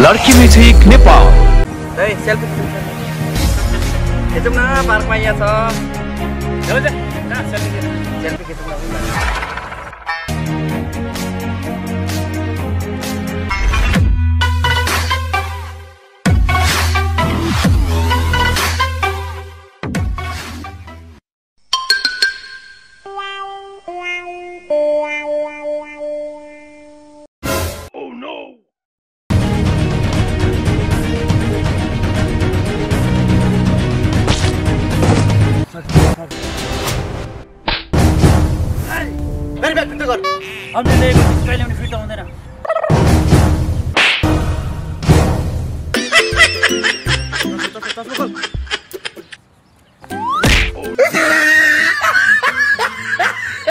लड्की music Nepal selfie खिचौँ न पार्कमा यहाँ छ सेल्फी फिर्ता हुँदैन